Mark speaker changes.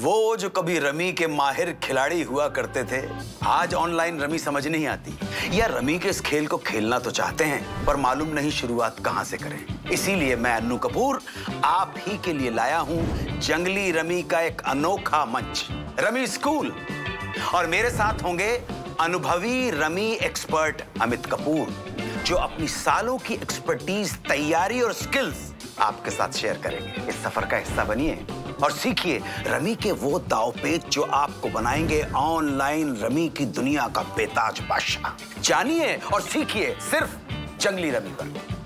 Speaker 1: वो जो कभी रमी के माहिर खिलाड़ी हुआ करते थे, आज ऑनलाइन रमी समझ नहीं आती। या रमी के इस खेल को खेलना तो चाहते हैं, पर मालूम नहीं शुरुआत कहाँ से करें। इसीलिए मैं अन्नू कपूर आप ही के लिए लाया हूँ जंगली रमी का एक अनोखा मंच, रमी स्कूल। और मेरे साथ होंगे अनुभवी रमी एक्सपर्ट अमित कपूर, जो अपनी सालों की एक्सपर्टीज तैयारी और स्किल्स आपके साथ शेयर करेंगे। इस सफ़र का हिस्सा बनिए। और सीखिए, रमी के वो दाव पेच जो आपको बनाएँगे ऑनलाइन रमी की दुनिया का बेताज बादशाह। जानिए और सीखिए सिर्फ़ जंगली रमी पर।